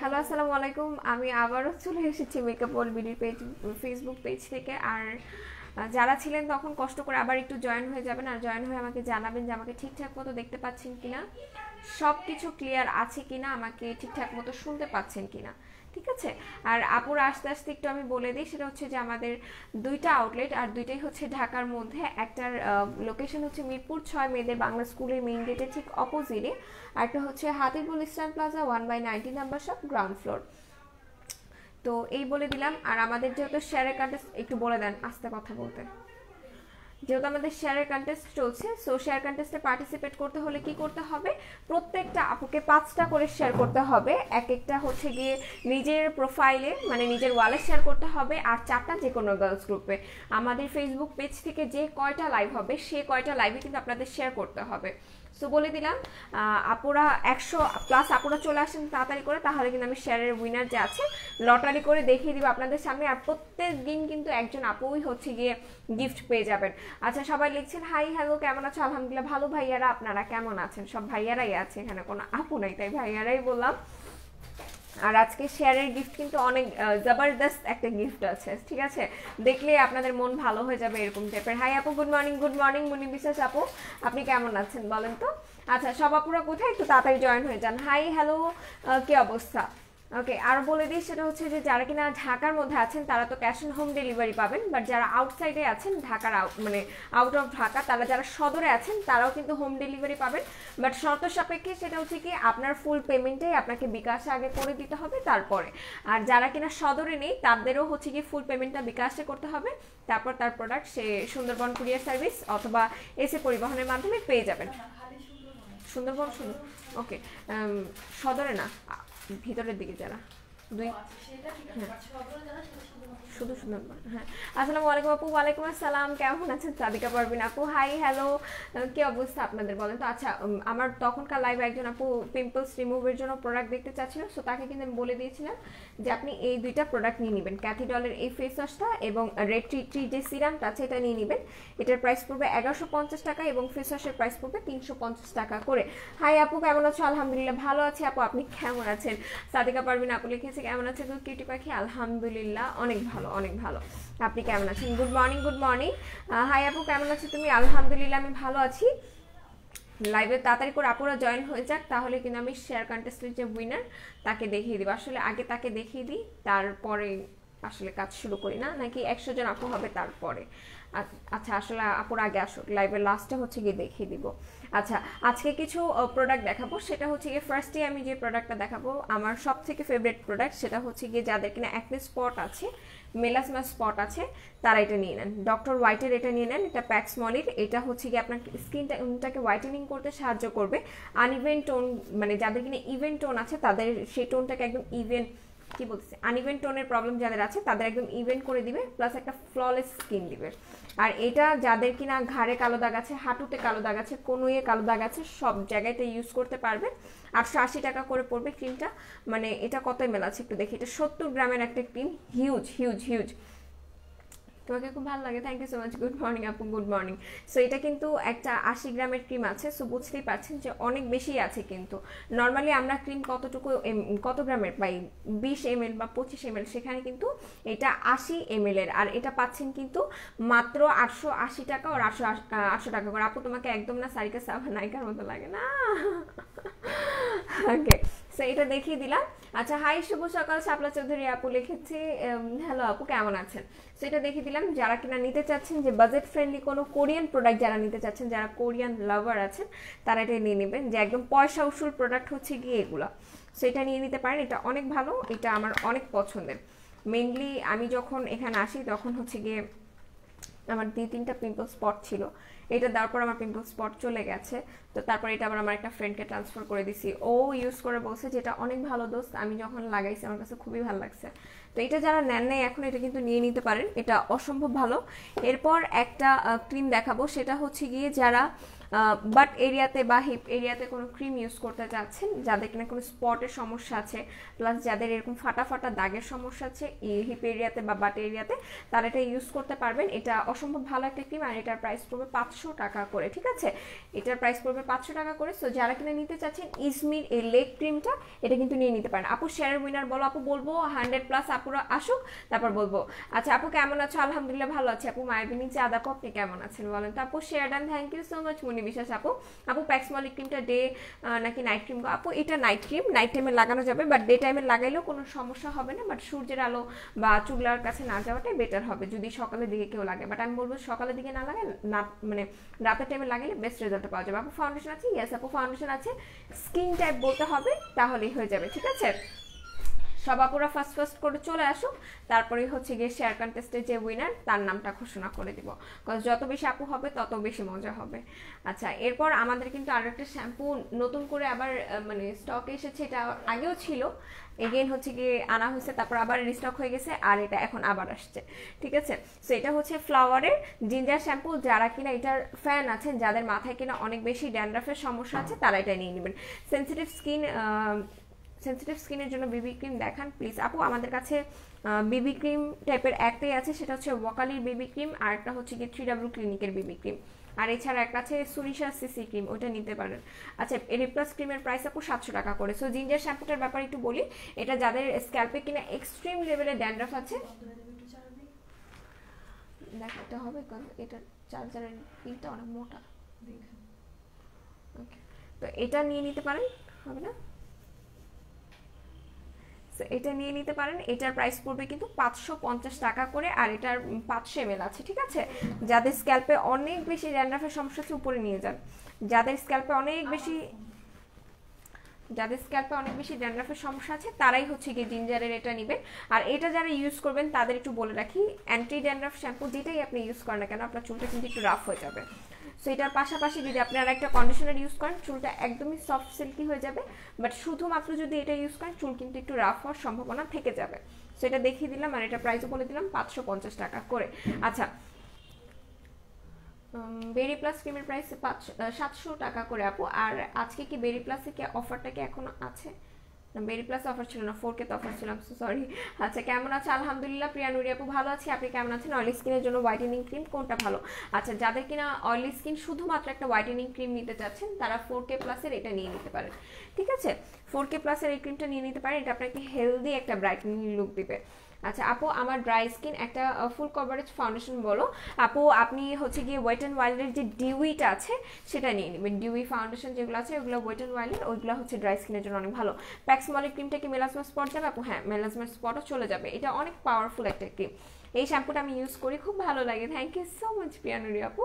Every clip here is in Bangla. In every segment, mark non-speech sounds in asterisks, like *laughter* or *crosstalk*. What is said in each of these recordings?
হ্যালো, আসসালামু আলাইকুম। আমি আবারও চলে এসেছি মেকআপ ওয়াল বিডির পেজ ফেসবুক পেজ থেকে। আর যারা ছিলেন তখন কষ্ট করে আবার একটু জয়েন হয়ে যাবেন। আর জয়েন হয়ে আমাকে জানাবেন যে আমাকে ঠিকঠাক মতো দেখতে পাচ্ছেন কিনা সব কিছু ক্লিয়ার আছে কিনা, আমাকে ঠিকঠাক মতো শুনতে পাচ্ছেন কিনা। ঠিক আছে? আর আপুর আস্তে আস্তে একটু আমি বলে দিই, সেটা হচ্ছে যে আমাদের দুইটা আউটলেট আর দুইটাই হচ্ছে ঢাকার মধ্যে। একটার লোকেশন হচ্ছে মিরপুর ছয় মেয়েদের বাংলা স্কুলের মেইন গেটের ঠিক অপোজিটে আর একটা হচ্ছে Hatirpool eastern plaza one by ninety number shop ground floor তো এই বলে দিলাম। আর আমাদের যেহেতু শেয়ারের কন্টেস্ট একটু বলে দেন আস্তে কথা বলতে। যেহেতু আমাদের শেয়ারের কন্টেস্ট চলছে সো শেয়ার কন্টেস্টে পার্টিসিপেট করতে হলে কি করতে হবে? প্রত্যেকটা আপুকে পাঁচটা করে শেয়ার করতে হবে। এক একটা হচ্ছে গিয়ে নিজের প্রোফাইলে মানে নিজের ওয়ালে শেয়ার করতে হবে, আর চারটা যে কোনো গার্লস গ্রুপে আমাদের ফেসবুক পেজ থেকে যে কয়টা লাইভ হবে, সে কয়টা লাইভে কিন্তু আপনাদের শেয়ার করতে হবে। সো বলে দিলাম আপুরা একশো প্লাস আপুরা চলে আসেন তাড়াতাড়ি করে, তাহলে কিন্তু আমি শেয়ারের উইনার যে আছে লটারি করে দেখিয়ে দিব আপনাদের সামনে। আর প্রত্যেক দিন কিন্তু একজন আপুই হচ্ছে গিয়ে গিফট পেয়ে যাবেন। আচ্ছা সবাই লিখছেন হাই হ্যালো কেমন আছো? আলহামদুলিল্লাহ, ভালো ভাইয়ারা, আপনারা কেমন আছেন? সব ভাইয়ারাই আছে এখানে, কোনো আপু নাই, তাই ভাইয়ারাই বললাম। আর আজকে শেয়ারের গিফট কিন্তু অনেক জবরদস্ত একটা গিফট আছে, ঠিক আছে? দেখলে আপনাদের মন ভালো হয়ে যাবে এরকম টাইপের হাই আপু গুড মর্নিং গুড মর্নিং মুনি বিশ্বাস আপু, আপনি কেমন আছেন বলেন তো? আচ্ছা সব আপুরা কোথায়? একটু তাড়াতাড়ি জয়েন হয়ে যান। হাই হ্যালো কি অবস্থা? ওকে আর বলে দিই, সেটা হচ্ছে যে যারা কিনা ঢাকার মধ্যে আছেন, তারা তো ক্যাশ অন হোম ডেলিভারি পাবেন। বাট যারা আউটসাইডে আছেন, ঢাকার মানে আউট অফ ঢাকা, তারা যারা সদরে আছেন, তারাও কিন্তু হোম ডেলিভারি পাবেন। বাট শর্ত সাপেক্ষে সেটা হচ্ছে কি, আপনার ফুল পেমেন্টটাই আপনাকে বিকাশে আগে করে দিতে হবে, তারপরে। আর যারা কিনা সদরে নেই, তাদেরও হচ্ছে কি ফুল পেমেন্টটা বিকাশে করতে হবে। তারপর তার প্রোডাক্ট সে সুন্দরবন কুরিয়ার সার্ভিস অথবা এসে পরিবহনের মাধ্যমে পেয়ে যাবেন। সুন্দরবন, সুন্দর ওকে সদরে না ভিতরের দিকে যারা। দুই হ্যাঁ। শুধু সুন্দরবন হ্যাঁ। আসসালামু আলাইকুম আপু, ওয়ালাইকুম আসসালাম। কেমন আছেন সাদিকা আপু? হাই হ্যালো কি অবস্থা আপনাদের বলেন তো? আচ্ছা আমার তখনকার লাইভে একজন আপু পিম্পলস রিমুভের জন্য প্রোডাক্ট দেখতে চাচ্ছিল সো তাকে কিন্তু আমি বলে দিয়েছিলাম যে আপনি এই দুইটা প্রোডাক্ট নিয়ে নেবেন। ক্যাথিডলের এই ফেস ওয়াশটা এবং রেড ট্রি ট্রি যে আছে, এটা নিয়ে নেবেন। এটার প্রাইস পড়বে এগারোশো পঞ্চাশ টাকা এবং ফেস ওয়াশের প্রাইস পড়বে তিনশো পঞ্চাশ টাকা করে। হাই আপু, কেমন আছো? আলহামদুলিল্লাহ ভালো আছি আপু, আপনি কেমন আছেন? সাদিকা পারবিন আপু লিখেছে, কেমন আছে তো পাখি? আলহামদুলিল্লাহ, অনেক ভালো, অনেক ভালো। আপনি কেমন আছেন? Good morning good morning hi আপু, কেমন আছো তুমি? আলহামদুলিল্লাহ, আমি ভালো আছি। লাইভে তাড়াতাড়ি করে আপুরা জয়েন হয়ে যাক, তাহলে কিন্তু আমি শেয়ার কন্টেস্টের যে উইনার তাকে দেখিয়ে দিব। আসলে আগে তাকে দেখিয়ে দিই, তারপরে আসলে কাজ শুরু করি, না? নাকি একশো জন আপু হবে তারপরে। আচ্ছা আসলে আপুর আগে আসুক। লাইভের লাস্টে হচ্ছে গিয়ে দেখিয়ে দিব। আচ্ছা আজকে কিছু প্রোডাক্ট দেখাবো। সেটা হচ্ছে গিয়ে ফার্স্টে আমি যে প্রোডাক্টটা দেখাবো, আমার সব থেকে ফেভারিট প্রোডাক্ট সেটা হচ্ছে গিয়ে যাদের কিনা অ্যাকনে স্পট আছে মেলাসমা স্পট আছে, তারা এটা নিয়ে নেন। ডক্টর হোয়াইটের এটা নিয়ে নেন, এটা প্যাক্স মলির এটা হচ্ছে গিয়ে আপনার স্কিনটাকে হোয়াইটেনিং করতে সাহায্য করবে। আনইভেন টোন মানে যাদের কিনা ইভেন টোন আছে, তাদের সেই টোনটাকে একদম ইভেন কি বলতেছে আনইভেন টোনের প্রবলেম যাদের আছে, তাদের একদম ইভেন্ট করে দিবে প্লাস একটা ফ্ললেস স্কিন দিবে। আর এটা যাদের কিনা ঘাড়ে কালো দাগ আছে, হাঁটুতে কালো দাগ আছে, কনুয়ে কালো দাগ আছে, সব জায়গাতে ইউজ করতে পারবে। আটশো আশি টাকা করে পড়বে ক্রিমটা মানে এটা কত মেলা আছে একটু দেখি, এটা সত্তর গ্রামের একটা ক্রিম হিউজ হিউজ হিউজ তোমাকে খুব ভালো লাগে। Thank you so much good morning আপু। গুড মর্নিং সো এটা কিন্তু একটা আশি গ্রামের ক্রিম আছে সো বুঝতেই পারছেন যে অনেক বেশি আছে কিন্তু। নর্মালি আমরা ক্রিম কতটুকু কত গ্রামের পাই? বিশ এম বা পঁচিশ এম সেখানে কিন্তু এটা আশি এম এর। আর এটা পাচ্ছেন কিন্তু মাত্র আটশো আশি টাকা আর আটশো আটশো টাকা করে। আপু, তোমাকে একদম না সারিকা সাবা নায়িকার মতো লাগে না? *laughs* ওকে সো এটা দেখিয়ে দিলাম। আচ্ছা হাই শুভ সকাল, শাপলা চৌধুরী আপু লিখেছে হ্যালো আপু, কেমন আছেন? সো এটা দেখিয়ে দিলাম, যারা কিনা নিতে চাচ্ছেন যে বাজেট ফ্রেন্ডলি কোনো কোরিয়ান প্রোডাক্ট যারা নিতে চাচ্ছেন, যারা কোরিয়ান লাভার আছেন, তারা এটা নিয়ে নেবেন যে একদম পয়সা উসুল প্রোডাক্ট হচ্ছে গিয়ে এগুলো। সো এটা নিয়ে নিতে পারেন, এটা অনেক ভালো, এটা আমার অনেক পছন্দের। মেনলি আমি যখন এখানে আসি, তখন হচ্ছে গিয়ে আমার দুই তিনটা পিম্পল স্পট ছিল। এটা দেওয়ার পর আমার পিম্পল স্পট চলে গেছে। তো তারপরে এটা আবার আমার একটা ফ্রেন্ডকে ট্রান্সফার করে দিছি। ও ইউজ করে বলছে যে, এটা অনেক ভালো দোস্ত, আমি যখন লাগাইছি আমার কাছে খুবই ভালো লাগছে। তো এটা যারা নেন নাই এখন এটা কিন্তু নিয়ে নিতে পারেন, এটা অসম্ভব ভালো। এরপর একটা ক্রিম দেখাবো, সেটা হচ্ছে গিয়ে যারা বাট এরিয়াতে বা হিপ এরিয়াতে কোনো ক্রিম ইউজ করতে চাচ্ছেন যাদের কিনা কোনো স্পটের সমস্যা আছে প্লাস যাদের এরকম ফাটা ফাটা দাগের সমস্যা আছে হিপ এরিয়াতে বা বাট এরিয়াতে তারা এটা ইউজ করতে পারবেন। এটা অসম্ভব ভালো একটা ক্রিম আর এটার প্রাইস পড়বে পাঁচশো টাকা করে, ঠিক আছে? এটার প্রাইস পড়বে পড়বে পাঁচশো টাকা করে। সো যারা কিনা নিতে চাচ্ছেন ইসমির এই লেগ ক্রিমটা, এটা কিন্তু নিয়ে নিতে পারেন। আপু শেয়ার উইনার বলো, আপু বলব হান্ড্রেড প্লাস আপুরা আসুক, তারপর বলব। আচ্ছা আপু কেমন আছো? আলহামদুলিল্লাহ ভালো আছে। আপু, মায়ের বিনি চাঁদ আপু আপনি কেমন আছেন বলেন তো? আপু share done thank you so much Moni Biswas আপু। আপু প্যাক্সমলিক ক্রিমটা ডে নাকি নাইট ক্রিম আপু, এটা নাইট ক্রিম নাইট টাইমে লাগানো যাবে বাট ডে টাইমে লাগাইলেও কোনো সমস্যা হবে না বাট সূর্যের আলো বা চুগলার কাছে না যাওয়াটাই বেটার হবে, যদি সকালের দিকে কেউ লাগে। বাট আমি বলব, সকালের দিকে না লাগে না মানে রাতের টাইমে লাগালে বেস্ট রেজাল্ট পাওয়া যাবে। আপু ফাউন্ডেশন আছে ইয়াস আপু ফাউন্ডেশন আছে স্কিন টাইপ বলতে হবে, তাহলেই হয়ে যাবে, ঠিক আছে? সব আপুরা ফার্স্ট ফার্স্ট করে চলে আসুক তারপরে হচ্ছে গিয়ে শেয়ার কন্টেস্টের যে উইনার তার নামটা ঘোষণা করে দিব। কজ যত বেশি আপু হবে, তত বেশি মজা হবে। আচ্ছা এরপর আমাদের কিন্তু আরও একটা শ্যাম্পু নতুন করে আবার মানে স্টক এসেছে, এটা আগেও ছিল। এগেন হচ্ছে গিয়ে আনা হয়েছে, তারপর আবার রিস্টক হয়ে গেছে, আর এটা এখন আবার আসছে। ঠিক আছে? সো এটা হচ্ছে ফ্লাওয়ারের জিঞ্জার শ্যাম্পু যারা কিনা এটার ফ্যান আছেন, যাদের মাথায় কিনা অনেক বেশি ড্যান্ড্রাফের সমস্যা আছে, তারা এটা নিয়ে নেবেন। সেন্সিটিভ স্কিন সেন্সিটিভ স্কিনের জন্য বিবি ক্রিম দেখান প্লিজ আপু আমাদের কাছে বিবি ক্রিম টাইপের একটাই আছে সেটা হচ্ছে ওয়াকালির বিবি ক্রিম আর একটা হচ্ছে কি থ্রি ডাব্লু ক্লিনিকের বিবি ক্রিম আর এছাড়া একটা আছে সুরিশা সিসি ক্রিম ওটা নিতে পারেন। আচ্ছা রিপ্লাস ক্রিমের প্রাইস আপু সাতশো টাকা করে। সো জিঞ্জার শ্যাম্পুটার ব্যাপারে একটু বলি এটা যাদের স্ক্যাল্পে কিনা এক্সট্রিম লেভেলের ড্যান্ড্রাফ আছে দেখাতে হবে কারণ এটা চার্জারের পিনটা অনেক মোটা। ওকে তো এটা নিয়ে নিতে পারেন হবে না? এটা নিয়ে নিতে পারেন। এটার প্রাইস পড়বে কিন্তু পাঁচশো পঞ্চাশ টাকা করে আর এটার পাঁচশো এম আছে, ঠিক আছে? যাদের স্ক্যাল্পে অনেক বেশি র্যান্ডাফের সমস্যা আছে, উপরে নিয়ে যান। যাদের স্ক্যাল্পে অনেক বেশি যাদের স্ক্যাল্পে অনেক বেশি ড্যান্ড্রাফের সমস্যা আছে, তারাই হচ্ছে গিয়ে জিঞ্জারের এটা নেবেন। আর এটা যারা ইউজ করবেন, তাদের একটু বলে রাখি অ্যান্টি ড্যান্ড্রাফ শ্যাম্পু যেটাই আপনি ইউজ করেন না কেন, আপনার চুলটা কিন্তু একটু রাফ হয়ে যাবে। সো এটার পাশাপাশি যদি আপনারা একটা কন্ডিশনার ইউজ করেন, চুলটা একদমই সফট সিল্কি হয়ে যাবে। বাট শুধুমাত্র যদি এটা ইউজ করেন, চুল কিন্তু একটু রাফ হওয়ার সম্ভাবনা থেকে যাবে। সো এটা দেখিয়ে দিলাম আর এটা প্রাইসও বলে দিলাম পাঁচশো পঞ্চাশ টাকা করে। আচ্ছা। বেরি প্লাস ক্রিমের প্রাইস পাঁচ সাতশো টাকা করে আপু। আর আজকে কি বেরি প্লাসে কি অফারটা কি এখনও আছে? বেরি প্লাস অফার ছিল না ফোর কে তো অফার ছিল সরি আচ্ছা কেমন আছে? আলহামদুলিল্লাহ, প্রিয়া নুরি আপু ভালো আছি। আপনি কেমন আছেন? অয়েলি স্কিনের জন্য হোয়াইটেনিং ক্রিম কোনটা ভালো? আচ্ছা যাদের কিনা অয়েলি স্কিন শুধুমাত্র একটা হোয়াইটেনিং ক্রিম নিতে চাচ্ছেন, তারা ফোর কে প্লাসের এটা নিয়ে নিতে পারেন। ঠিক আছে? ফোর কে প্লাসের এই ক্রিমটা নিয়ে নিতে পারেন, এটা আপনাকে হেলদি একটা ব্রাইটনিং লুক দিবে। আচ্ছা আপু, আমার ড্রাই স্কিন একটা ফুল কভারেজ ফাউন্ডেশন বলো। আপু, আপনি হচ্ছে গিয়ে ওয়েট অ্যান্ড ওয়াইল্ডের যে ডিউইটা আছে, সেটা নিয়ে নেবেন। ডিউই ফাউন্ডেশন যেগুলো আছে, ওগুলো ওয়েট অ্যান্ড ওয়াইল্ডের ওইগুলো হচ্ছে ড্রাই স্কিনের জন্য অনেক ভালো। প্যাক্সমলিক ক্রিমটা কি মেলাসমা স্পট যাবে আপু? হ্যাঁ মেলাসমা স্পটও চলে যাবে। এটা অনেক পাওয়ারফুল একটা ক্রিম এই শ্যাম্পুটা আমি ইউজ করি, খুব ভালো লাগে। Thank you so much Piyanuri আপু।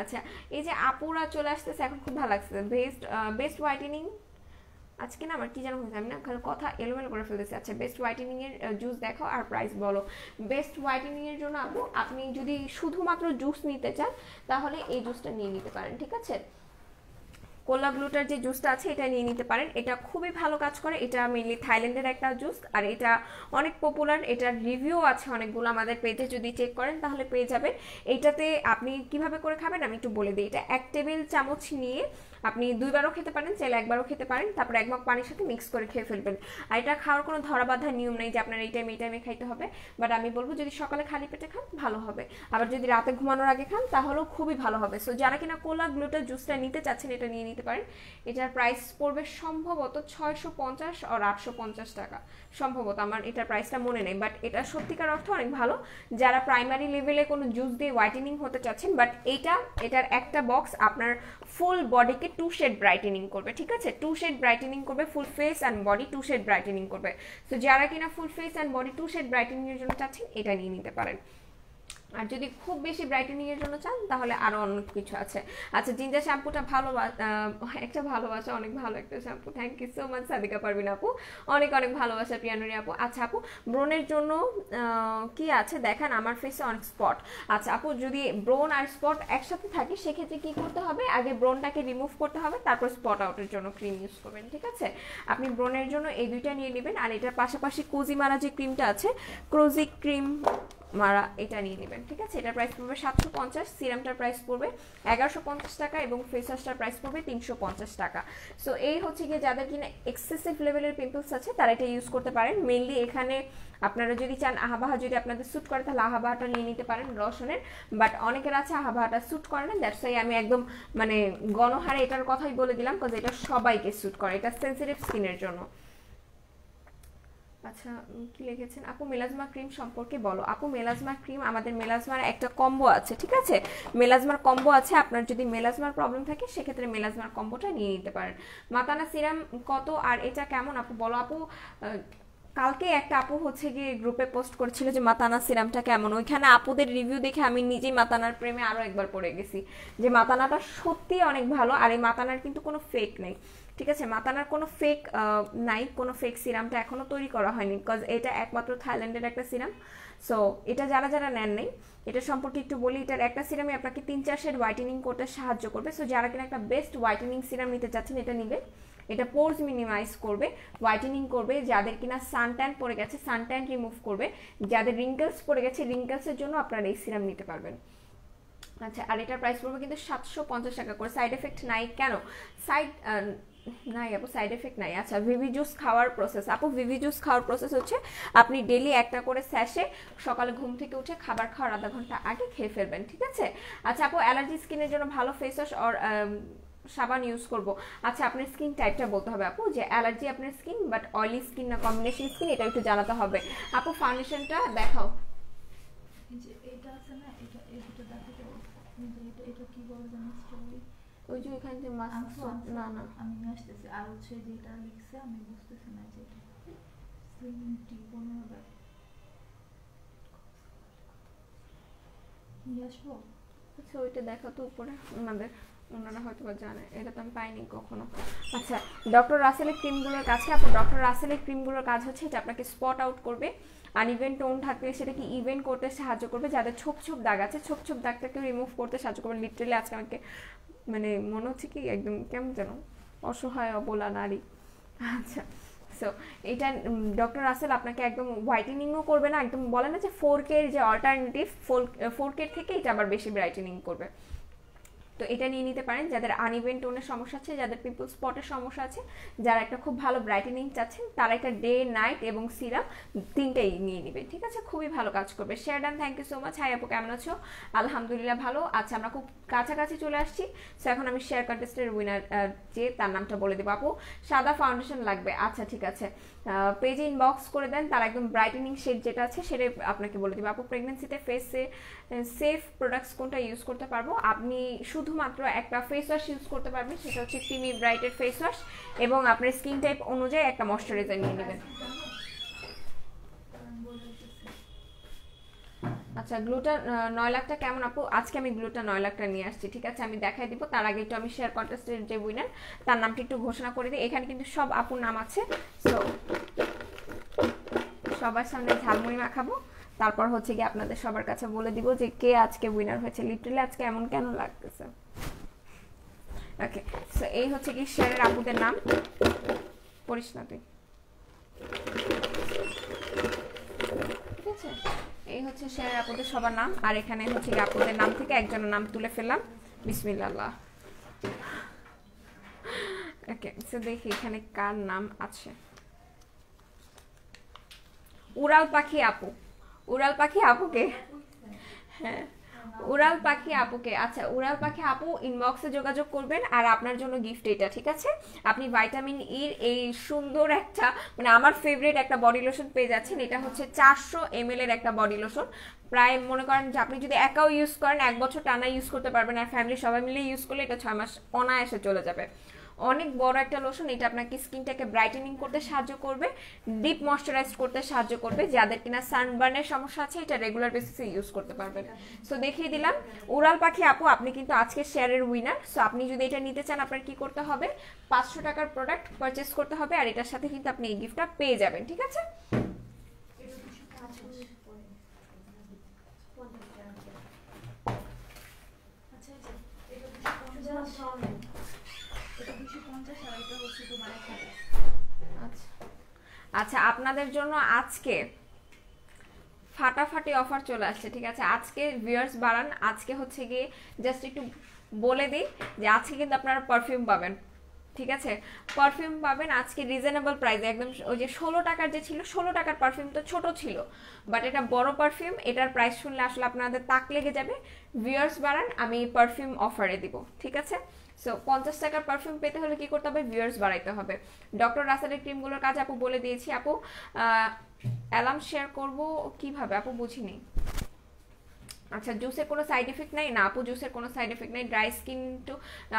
আচ্ছা এই যে আপুরা চলে আসতেছে, এখন খুব ভালো লাগছে। বেস্ট বেস্ট হোয়াইটেনিং আজকে না আমার কি যেন হয়েছে, আমি না খালি কথা এলোমেলো করে ফেলতেছি। আচ্ছা বেস্ট হোয়াইটেনিং এর জুস দেখো আর প্রাইস বলো। বেস্ট হোয়াইটেনিং এর জন্য আপু, আপনি যদি শুধুমাত্র জুস নিতে চান, তাহলে এই জুসটা নিয়ে নিতে পারেন, ঠিক আছে? কোলা গ্লুটার যে জুসটা আছে, এটা নিয়ে নিতে পারেন। এটা খুবই ভালো কাজ করে। এটা মেনলি থাইল্যান্ডের একটা জুস আর এটা অনেক পপুলার এটার রিভিউ আছে অনেকগুলো আমাদের পেজে যদি চেক করেন, তাহলে পেয়ে যাবেন। এটাতে আপনি কীভাবে করে খাবেন, আমি একটু বলে দিই। এটা এক টেবিল চামচ নিয়ে আপনি দুইবারও খেতে পারেন, চাইলে একবারও খেতে পারেন, তারপর এক মগ পানির সাথে মিক্স করে খেয়ে ফেলবেন। আর এটা খাওয়ার কোনো ধরা বাঁধা নিয়ম নেই যে আপনার এই টাইম এই টাইমে খাইতে হবে। বাট আমি বলব যদি সকালে খালি পেটে খান, ভালো হবে। আবার যদি রাতে ঘুমানোর আগে খান, তাহলেও খুবই ভালো হবে। সো যারা কিনা কোলা গ্লুটার জুসটা নিতে চাচ্ছেন, এটা নিয়ে নিতে পারেন। এটার প্রাইস পড়বে সম্ভবত ছয়শো পঞ্চাশ আর আটশো পঞ্চাশ টাকা। সম্ভবত আমার এটার প্রাইসটা মনে নেই। বাট এটা সত্যিকার অর্থ অনেক ভালো। যারা প্রাইমারি লেভেলে কোনো জুস দিয়ে হোয়াইটেনিং হতে চাচ্ছেন বাট এইটা, এটার একটা বক্স আপনার ফুল বডিকে টু শেড ব্রাইটেনিং করবে, ঠিক আছে? টু শেড ব্রাইটেনিং করবে full face and body two shade brightening করবে। সো যারা কিনা full face and body two shade brightening এর জন্য চাচ্ছেন, এটা নিয়ে নিতে পারেন। আর যদি খুব বেশি ব্রাইটেনিং এর জন্য চান, তাহলে আরও অনেক কিছু আছে। আচ্ছা জিঞ্জার শ্যাম্পুটা ভালো একটা ভালোবাসা, অনেক ভালো একটা shampoo. Thank you so much Sadika Parvin আপু। অনেক অনেক ভালোবাসা, পিয়ানুরি আপু। আচ্ছা আপু ব্রোনের জন্য কি আছে? দেখেন, আমার ফেসে অনেক স্পট আচ্ছা আপু, যদি ব্রোন আর স্পট একসাথে থাকে, সেক্ষেত্রে কি করতে হবে? আগে ব্রোনটাকে রিমুভ করতে হবে, তারপর স্পট আউটের জন্য ক্রিম ইউজ করবেন, ঠিক আছে? আপনি ব্রোনের জন্য এই দুইটা নিয়ে নেবেন, আর এটার পাশাপাশি কোজিমারা যে ক্রিমটা আছে ক্রোজিক ক্রিম মারা এটা নিয়ে নেবেন, ঠিক আছে? এটার প্রাইস পড়বে সাতশো পঞ্চাশ, সিরামটার প্রাইস পড়বে এগারোশো পঞ্চাশ টাকা এবং ফেস ওয়াশটার প্রাইস পড়বে তিনশো পঞ্চাশ টাকা। সো এই হচ্ছে গিয়ে যাদের কিনা এক্সেসিভ লেভেলের পিম্পলস আছে, তারা এটা ইউজ করতে পারেন। মেনলি এখানে আপনারা যদি চান আহাবাহা যদি আপনাদের স্যুট করে, তাহলে আহাবাহাটা নিয়ে নিতে পারেন রসনের। বাট অনেকের আছে আহাবাহাটা স্যুট করে না দ্যাটস ওয়াই আমি একদম মানে গণহারে এটার কথাই বলে দিলাম কাজ এটা সবাইকে স্যুট করে, এটা সেন্সিটিভ স্কিনের জন্য। আচ্ছা কি লিখেছেন? আপু মেলাজমা ক্রিম সম্পর্কে বলো। আপু মেলাজমা ক্রিম আমাদের মেলাজমার একটা কম্বো আছে, ঠিক আছে? মেলাজমার কম্বো আছে, আপনার যদি মেলাজমার প্রবলেম থাকে, সেক্ষেত্রে মেলাজমার কম্বোটা নিয়ে নিতে পারেন। মাতানা সিরাম কত আর এটা কেমন? আপু, বলো আপু। কালকে একটা আপু হচ্ছে গিয়ে গ্রুপে পোস্ট করেছিল যে মাতানা সিরামটা কেমন। ওইখানে আপুদের রিভিউ দেখে আমি নিজেই মাতানার প্রেমে আরও একবার পড়ে গেছি। যে মাতানাটা সত্যি অনেক ভালো, আর এই মাতানার কিন্তু কোনো ফেক নেই। ঠিক আছে? মাতানার কোনো ফেক নাই, কোনো ফেক সিরামটা এখনও তৈরি করা হয়নি বিকজ এটা একমাত্র থাইল্যান্ডের একটা সিরাম সো এটা যারা যারা নেন নেই, এটা সম্পর্কে একটু বলি, এটার একটা সিরামে আপনাকে তিন চার শেড হোয়াইটেনিং করতে সাহায্য করবে সো যারা কিনা একটা বেস্ট হোয়াইটেনিং সিরাম নিতে চাচ্ছেন, এটা নিবে। এটা পোর্স মিনিমাইজ করবে হোয়াইটেনিং করবে, যাদের কিনা সানট্যান পড়ে গেছে সানট্যান রিমুভ করবে, যাদের রিঙ্কেলস পড়ে গেছে রিঙ্কেলসের জন্য আপনারা এই সিরাম নিতে পারবেন। আচ্ছা আর এটার প্রাইস পড়বে কিন্তু সাতশো পঞ্চাশ টাকা করে। সাইড এফেক্ট নাই কেন? সাইড নাই, আপু সাইড এফেক্ট নাই। আচ্ছা ভিভি জুস খাওয়ার প্রসেস আপু ভিভি জুস খাওয়ার প্রসেস হচ্ছে, আপনি ডেলি একটা করে স্যাশে সকালে ঘুম থেকে উঠে খাবার খাওয়ার আধা ঘণ্টা আগে খেয়ে ফেলবেন, ঠিক আছে? আচ্ছা আপু অ্যালার্জি স্কিনের জন্য ভালো ফেস ওয়াশ অর সাবান ইউজ করব। আচ্ছা আপনার স্কিন টাইপটা বলতে হবে, আপু, যে অ্যালার্জি আপনার স্কিন বাট অয়েলি স্কিন না কম্বিনেশন স্কিন এটা একটু জানাতে হবে। আপু ফাউন্ডেশনটা দেখাও। এটা আছে না, এটা, এই দুটো দেখাতে এটা এটা কি বলে জানিস ওই যে ওইখানে যে মাছ না না। আমি আসতেছি। আর হচ্ছে যেটা লিখছে আমি বুঝতেছি না যে সুইমিংটি পনেরো নিয়ে আসব? আচ্ছা ওইটা দেখো তো উপরে। ওনাদের ওনারা হয়তো বা জানে। এটা তো আমি পাইনি কখনো। আচ্ছা ডক্টর রাসেলের ক্রিমগুলোর কাছে আপনি ডক্টর রাসেলের ক্রিমগুলোর কাজ হচ্ছে এটা আপনাকে স্পট আউট করবে। আর ইভেন্ট টোন থাকলে সেটাকে ইভেন্ট করতে সাহায্য করবে? যাদের ছোপ ছোপ দাগ আছে ছোপ ছোপ দাগটাকে রিমুভ করতে সাহায্য করবে। লিটারেলি আজকে আমাকে মানে মনে হচ্ছে কি একদম কেমন যেন অসহায়, অবলা নারী। আচ্ছা সো এটা ডক্টর রাসেল আপনাকে একদম হোয়াইটেনিংও করবে না? একদম বলে না যে ফোর কে যে অল্টারনেটিভ ফোর ফোর কে থেকে এটা আবার বেশি ব্রাইটেনিং করবে। তো এটা নিয়ে নিতে পারেন। যাদের আনইভেন টোনের সমস্যা আছে, যাদের পিম্পল স্পটের সমস্যা আছে, যারা একটা খুব ভালো ব্রাইটেনিং চাচ্ছেন, তারা একটা ডে নাইট এবং সিরাম তিনটেই নিয়ে নেবে ঠিক আছে? খুবই ভালো কাজ করবে। Share done thank you so much hi আপু, কেমন আছো? আলহামদুলিল্লাহ ভালো। আচ্ছা আমরা খুব কাছাকাছি চলে আসছি। সো এখন আমি শেয়ার কন্টেস্টের উইনার যে, তার নামটা বলে দেবো, আপু। সাদা ফাউন্ডেশন লাগবে। আচ্ছা ঠিক আছে। পেজে ইনবক্স করে দেন, তার একদম ব্রাইটেনিং শেড যেটা আছে সেটা আপনাকে বলে দেবো। আপু প্রেগনেন্সিতে ফেসে সেফ প্রোডাক্টস কোনটা ইউজ করতে পারব? আপনি শুধুমাত্র একটা ফেস ওয়াশ ইউজ করতে পারবেন, সেটা হচ্ছে ক্রিমি ব্রাইটের ফেস ওয়াশ এবং আপনার স্কিন টাইপ অনুযায়ী একটা ময়শ্চারাইজার নিয়ে নেবেন। আচ্ছা গ্লুটা নয় লাখটা কেমন আপু? আজকে আমি গ্লুটা নয় লাখটা নিয়ে আসছি, ঠিক আছে? আমি দেখাই দিব, তার আগে একটু আমি শেয়ার কন্টেস্টের যে উইনার তার নামটি একটু ঘোষণা করে দিই। এখানে কিন্তু সব আপুর নাম আছে। সো সবার সামনে ঝালমুড়ি মাখাবো। তারপর হচ্ছে কি আপনাদের সবার কাছে বলে দিব যে কে আজকে উইনার হয়েছে। লিটারালি আজকে এমন কেন লাগতেছে? ওকে সো এই হচ্ছে কি শেয়ারের আপুদের নাম। পড়িস তুই ঠিক আছে? এই হচ্ছে শেয়ার আপুদের সবার নাম, আর এখানে হচ্ছে আপুদের নাম থেকে একজনের নাম তুলে ফেললাম। বিসমিল্লাহ। ওকে সে দেখি এখানে কার নাম আছে। উড়াল পাখি আপু। উড়াল পাখি আপুকে? হ্যাঁ। উড়াল পাখি আপুকে আচ্ছা উড়াল পাখি আপু ইনবক্সে যোগাযোগ করবেন আর আপনার জন্য গিফট এটা, ঠিক আছে? আপনি ভাইটামিন ইর এই সুন্দর একটা মানে আমার ফেভারিট একটা বডি লোশন পেয়ে যাচ্ছেন, এটা হচ্ছে চারশো এম এর একটা বডি লোশন প্রায় মনে করেন যে আপনি যদি একাও ইউজ করেন, এক বছর টানা ইউজ করতে পারবেন আর ফ্যামিলি সবাই মিলে ইউজ করলে এটা ছয় মাস অনায়াসে চলে যাবে। অনেক বড় একটা লোশন এটা আপনাকে স্কিনটাকে ব্রাইটেনিং করতে সাহায্য করবে ডিপ ময়শ্চারাইজ করতে সাহায্য করবে, যাদের কিনা সানবার্নের সমস্যা আছে, এটা রেগুলার বেসিসে ইউজ করতে পারবেন। সো দেখিয়ে দিলাম, উড়াল পাখি আপু, আপনি কিন্তু আজকে শেয়ারের উইনার সো আপনি যদি এটা নিতে চান, আপনার কি করতে হবে? পাঁচশো টাকার প্রোডাক্ট পারচেস করতে হবে, আর এটার সাথে কিন্তু আপনি এই গিফটটা পেয়ে যাবেন, ঠিক আছে? আচ্ছা আপনাদের জন্য আজকে ফাটাফাটি অফার চলে আসছে, ঠিক আছে? আজকে ভিউয়ার্স বাড়ান, আজকে হচ্ছে গিয়ে জাস্ট একটু বলে দিই যে আজকে কিন্তু আপনারা পারফিউম পাবেন, ঠিক আছে? পারফিউম পাবেন আজকে রিজনেবল প্রাইসে একদম ওই যে ষোলো টাকার যে ছিল, ষোলো টাকার পারফিউম তো ছোট ছিল বাট এটা বড় পারফিউম এটার প্রাইস শুনলে আসলে আপনাদের তাক লেগে যাবে। ভিউয়ার্স বাড়ান, আমি পারফিউম অফারে দিব, ঠিক আছে? সো পঞ্চাশ টাকার পারফিউম পেতে হলে কি করতে হবে? ভিউয়ার্স বাড়াইতে হবে। ডক্টর রাসালের ক্রিমগুলোর কাজ আপু বলে দিয়েছি। আপু অ্যালার্ম শেয়ার করব কীভাবে? আপু বুঝিনি। আচ্ছা জুসের কোনো সাইড এফেক্ট নাই? না, আপু জুসের কোনো সাইড এফেক্ট নাই। ড্রাই স্কিন টু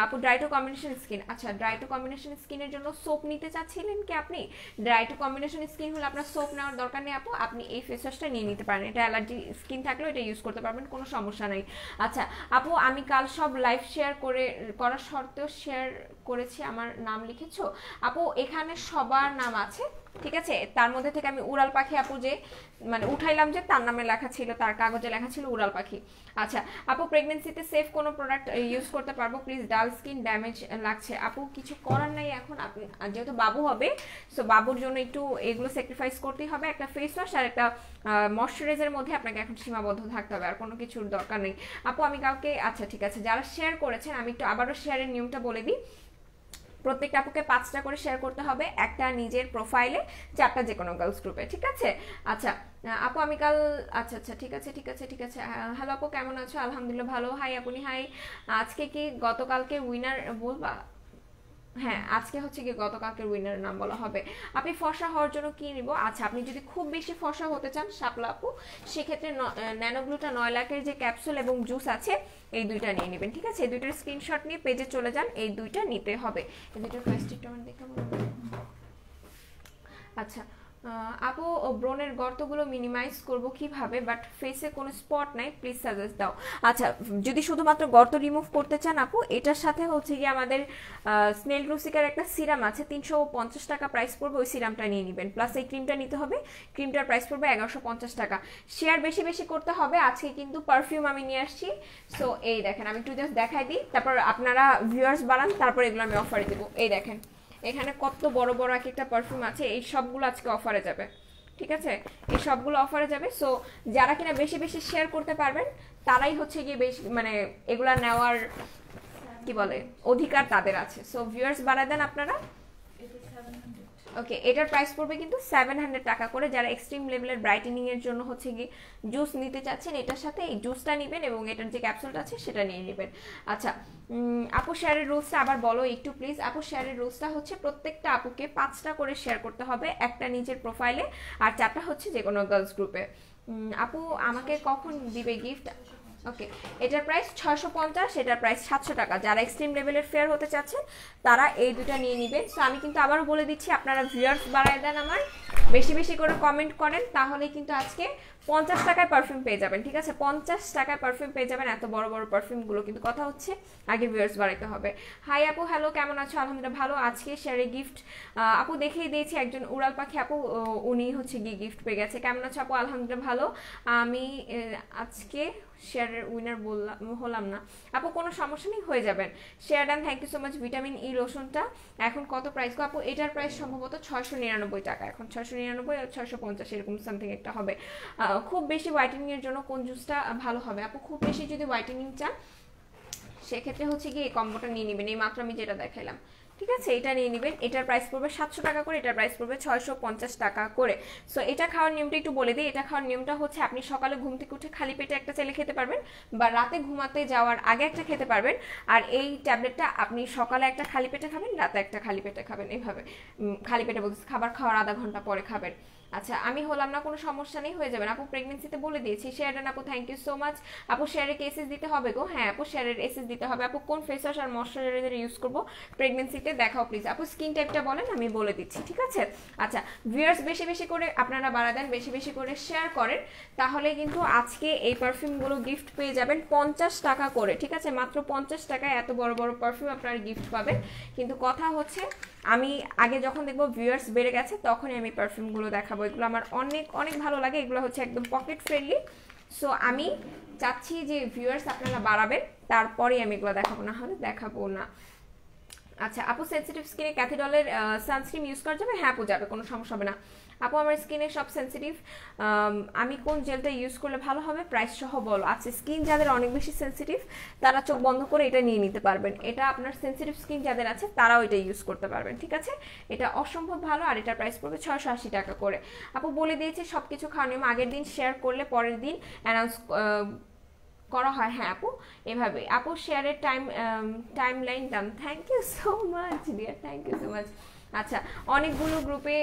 আপু ড্রাই টু কম্বিনেশন স্কিন আচ্ছা ড্রাই টু কম্বিনেশন স্কিনের জন্য সোপ নিতে চাচ্ছিলেন কি আপনি? ড্রাই টু কম্বিনেশন স্কিন হলে আপনার সোপ নেওয়ার দরকার নেই, আপু। আপনি এই ফেস ওয়াশটা নিয়ে নিতে পারেন। এটা অ্যালার্জি স্কিন থাকলেও এটা ইউজ করতে পারবেন, কোনো সমস্যা নেই। আচ্ছা আপু, আমি কাল সব লাইভ শেয়ার করে করার সত্ত্বেও শেয়ার করেছি, আমার নাম লিখেছো। আপু, এখানে সবার নাম আছে, ঠিক আছে? তার মধ্যে থেকে আমি উড়াল পাখি আপু যে মানে উঠাইলাম যে, তার নামে লেখা ছিল, তার কাগজে লেখা ছিল উড়াল পাখি। আচ্ছা আপু প্রেগনেন্সিতে সেফ কোনো প্রোডাক্ট ইউজ করতে পারব? প্লিজ ডাল স্কিন ড্যামেজ লাগছে। আপু, কিছু করার নাই এখন, আপনি যেহেতু বাবু হবে সো বাবুর জন্য একটু এগুলো স্যাক্রিফাইস করতেই হবে। একটা ফেস ওয়াশ আর একটা ময়শ্চারাইজারের মধ্যে আপনাকে এখন সীমাবদ্ধ থাকতে হবে, আর কোনো কিছুর দরকার নেই। আপু, আমি কাউকে আচ্ছা ঠিক আছে, যারা শেয়ার করেছেন, আমি একটু আবারও শেয়ারের নিয়মটা বলে দিই। প্রত্যেকটা আপুকে পাঁচটা করে শেয়ার করতে হবে, একটা নিজের প্রোফাইলে চারটা যে কোনো গার্লস গ্রুপে ঠিক আছে? আচ্ছা আপু আমি কাল আচ্ছা আচ্ছা ঠিক আছে ঠিক আছে ঠিক আছে। হ্যালো আপু, কেমন আছো? আলহামদুলিল্লাহ, ভালো। হাই আপনি হাই আজকে কি গতকালকে উইনার বলবা? হ্যাঁ আজকে হচ্ছে কি গতকালকের উইনার নাম বলা হবে। আপনি ফসা হওয়ার জন্য কি নিব? আচ্ছা আপনি যদি খুব বেশি ফসা হতে চান, শাপলা আপু, সেক্ষেত্রে ন্যানোগ্লুটা নয় লাখের যে ক্যাপসুল এবং জুস আছে, এই দুইটা নিয়ে নেবেন, ঠিক আছে? এই দুইটার স্ক্রিনশট নিয়ে পেজে চলে যান, এই দুইটা নিতে হবে। এই দুইটার প্লাস্টিকটা আমার দেখাবো। আচ্ছা আপু ব্রনের গর্তগুলো মিনিমাইজ করব কীভাবে বাট ফেসে কোনো স্পট নাই প্লিজ সাজেস্ট দাও। আচ্ছা যদি শুধুমাত্র গর্ত রিমুভ করতে চান আপু, এটার সাথে হচ্ছে গিয়ে আমাদের স্নেল রুসিকার একটা সিরাম আছে, তিনশো পঞ্চাশ টাকা প্রাইস পড়বে, ওই সিরামটা নিয়ে নেবেন। প্লাস এই ক্রিমটা নিতে হবে ক্রিমটার প্রাইস পড়বে এগারোশো পঞ্চাশ টাকা। শেয়ার বেশি বেশি করতে হবে, আজকে কিন্তু পারফিউম আমি নিয়ে আসছি। সো এই দেখেন, আমি একটু জাস্ট দেখাই দিই, তারপর আপনারা ভিউয়ার্স বাড়ান, তারপর এগুলো আমি অফারে দেবো। এই দেখেন। এখানে কত বড় বড় এক একটা পারফিউম আছে, এই সবগুলো আজকে অফারে যাবে। ঠিক আছে? এই সবগুলো অফারে যাবে। সো যারা কিনা বেশি বেশি শেয়ার করতে পারবেন, তারাই হচ্ছে গিয়ে বেশি মানে এগুলা নেওয়ার কি বলে, অধিকার তাদের আছে। সো ভিউয়ার্স বাড়ায় দেন আপনারা। ওকে এটার প্রাইস পড়বে কিন্তু সেভেন হান্ড্রেড টাকা করে যারা এক্সট্রিম লেভেলের ব্রাইটেনিং এর জন্য হচ্ছে গিয়ে জুস নিতে চাচ্ছেন, এটার সাথে এই জুসটা নেবেন এবং এটার যে ক্যাপসুলটা আছে সেটা নিয়ে নেবেন। আচ্ছা আপু শেয়ারের রুলসটা আবার বলো একটু প্লিজ আপু শেয়ারের রুলসটা হচ্ছে প্রত্যেকটা আপুকে পাঁচটা করে শেয়ার করতে হবে একটা নিজের প্রোফাইলে আর চারটা হচ্ছে যে কোনো গার্লস গ্রুপে আপু আমাকে কখন দিবে গিফট ওকে এটার প্রাইস ছয়শো পঞ্চাশ, এটার প্রাইস সাতশো টাকা। যারা এক্সট্রিম লেভেলের ফেয়ার হতে চাচ্ছেন, তারা এই দুটা নিয়ে নেবেন। সো আমি কিন্তু আবারও বলে দিচ্ছি, আপনারা ভিউয়ার্স বাড়ায় দেন আমার। বেশি বেশি করে কমেন্ট করেন তাহলে কিন্তু আজকে পঞ্চাশ টাকায় পারফিউম পেয়ে যাবেন, ঠিক আছে? পঞ্চাশ টাকায় পারফিউম পেয়ে যাবেন, এত বড় বড় পারফিউমগুলো কিন্তু কথা হচ্ছে, আগে ভিউয়ার্স বাড়াইতে হবে। হাই আপু হ্যালো কেমন আছো? আলহামদুলিল্লাহ ভালো। আজকে শেয়ারে গিফট আপু দেখিয়ে দিয়েছি একজন উড়াল পাখি আপু উনি হচ্ছে গিয়ে গিফট পেয়ে গেছে। কেমন আছো আপু? আলহামদুলিল্লাহ ভালো। আমি আজকে শেয়ারের উইনার বললাম, হলাম না। আপু, কোনো সমস্যা নেই? হয়ে যাবেন। Share done thank you so much vitamin E লোশনটা এখন কত প্রাইস আপু, এটার প্রাইস সম্ভবত ছয়শো নিরানব্বই টাকা। এখন ছয়শো নিরানব্বই আর ছয়শো পঞ্চাশ, এরকম সামথিং একটা হবে। খুব বেশি হোয়াইটেনিং এর জন্য কোন জুসটা ভালো হবে? আপু, খুব বেশি যদি হোয়াইটেনিং চান, সেক্ষেত্রে হচ্ছে কি এই কম্বোটা নিয়ে নেবেন। এই মাত্র আমি যেটা দেখাইলাম। ঠিক আছে? এটা নিয়ে নেবেন। এটার প্রাইস পড়বে সাতশো টাকা করে, এটার প্রাইস পড়বে ছয়শো পঞ্চাশ টাকা করে। সো এটা খাওয়ার নিয়মটা একটু বলে দিই। এটা খাওয়ার নিয়মটা হচ্ছে আপনি সকালে ঘুম থেকে উঠে খালি পেটে একটা চেলে খেতে পারবেন বা রাতে ঘুমাতে যাওয়ার আগে একটা খেতে পারবেন। আর এই ট্যাবলেটটা আপনি সকালে একটা খালি পেটে খাবেন, রাতে একটা খালি পেটে খাবেন। এইভাবে খালি পেটে বলতে খাবার খাওয়ার আধা ঘণ্টা পরে খাবেন। আচ্ছা আমি হলাম না, কোনো সমস্যা নেই, হয়ে যাবেন আপু প্রেগনেন্সিতে বলে দিয়েছি। শেয়ারের আপু থ্যাংক ইউ সো মাচ আপু শেয়ারের এসএস দিতে হবে গো? হ্যাঁ আপু, শেয়ারের এসএস দিতে হবে। আপু, কোন ফেস ওয়াশ আর ময়শ্চারাইজার ইউজ করব? প্রেগনেন্সিতে দেখাও প্লিজ আপু স্কিন টাইপটা বলেন, আমি বলে দিচ্ছি, ঠিক আছে? আচ্ছা ভিউয়ার্স বেশি বেশি করে আপনারা বাড়া দেন, বেশি বেশি করে শেয়ার করেন। তাহলে কিন্তু আজকে এই পারফিউমগুলো গিফট পেয়ে যাবেন পঞ্চাশ টাকা করে, ঠিক আছে? মাত্র পঞ্চাশ টাকায় এত বড় বড় পারফিউম আপনারা গিফট পাবেন। কিন্তু কথা হচ্ছে আমি আগে যখন দেখব ভিউয়ার্স বেড়ে গেছে, তখনই আমি পারফিউমগুলো দেখাবো। এগুলো আমার অনেক অনেক ভালো লাগে। এগুলো হচ্ছে একদম পকেট ফ্রেন্ডলি সো আমি চাচ্ছি যে ভিউয়ার্স আপনারা বাড়াবেন, তারপরেই আমি এগুলো দেখাবো, না হলে দেখাবো না। আচ্ছা আপু সেন্সিটিভ স্কিনে ক্যাথিডলের সানস্ক্রিন ইউজ করা যাবে হ্যাঁ আপু, যাবে, কোনো সমস্যা হবে না। আপু, আমার স্কিনে সব সেন্সিটিভ আমি কোন জেলটা ইউজ করলে ভালো হবে? প্রাইস সহ বলো। আচ্ছা স্কিন যাদের অনেক বেশি সেন্সিটিভ তারা চোখ বন্ধ করে এটা নিয়ে নিতে পারবেন। এটা আপনার সেন্সিটিভ স্কিন যাদের আছে, তারাও এটা ইউজ করতে পারবেন, ঠিক আছে? এটা অসম্ভব ভালো আর এটার প্রাইস পড়বে ছয়শো আশি টাকা করে। আপু, বলে দিয়েছে সব কিছু খাওয়া নিয়ম। আগের দিন শেয়ার করলে পরের দিন অ্যানাউন্স করা হয়। হ্যাঁ আপু, এভাবে। আপু শেয়ারের টাইম টাইম লাইন দাম thank you so much dear thank you so much আচ্ছা অনেকগুলো গ্রুপে